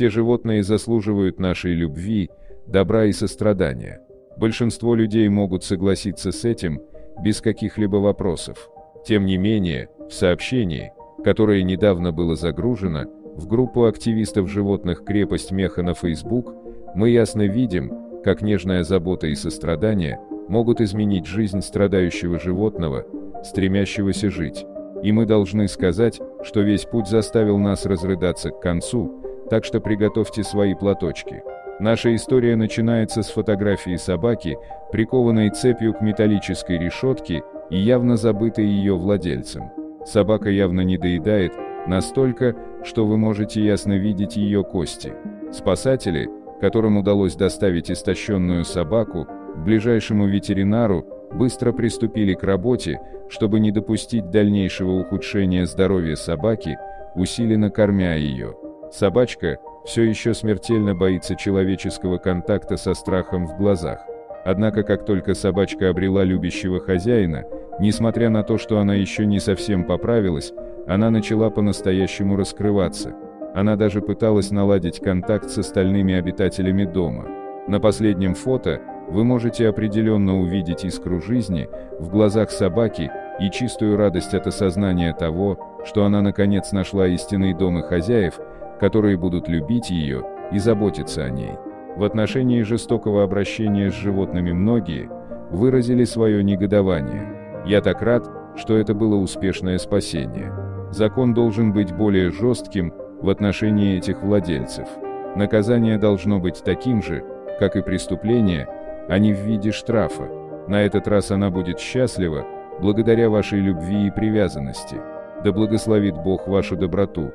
Все животные заслуживают нашей любви, добра и сострадания. Большинство людей могут согласиться с этим без каких-либо вопросов. Тем не менее, в сообщении, которое недавно было загружено, в группу активистов животных «Крепость меха» на Facebook, мы ясно видим, как нежная забота и сострадание могут изменить жизнь страдающего животного, стремящегося жить. И мы должны сказать, что весь путь заставил нас разрыдаться к концу, так что приготовьте свои платочки. Наша история начинается с фотографии собаки, прикованной цепью к металлической решетке и явно забытой ее владельцем. Собака явно не доедает, настолько, что вы можете ясно видеть ее кости. Спасатели, которым удалось доставить истощенную собаку, к ближайшему ветеринару, быстро приступили к работе, чтобы не допустить дальнейшего ухудшения здоровья собаки, усиленно кормя ее. Собачка все еще смертельно боится человеческого контакта со страхом в глазах. Однако как только собачка обрела любящего хозяина, несмотря на то, что она еще не совсем поправилась, она начала по-настоящему раскрываться. Она даже пыталась наладить контакт с остальными обитателями дома. На последнем фото вы можете определенно увидеть искру жизни в глазах собаки и чистую радость от осознания того, что она наконец нашла истинный дом и хозяев, которые будут любить ее и заботиться о ней. В отношении жестокого обращения с животными многие выразили свое негодование. Я так рад, что это было успешное спасение. Закон должен быть более жестким в отношении этих владельцев. Наказание должно быть таким же, как и преступление, а не в виде штрафа. На этот раз она будет счастлива, благодаря вашей любви и привязанности. Да благословит Бог вашу доброту.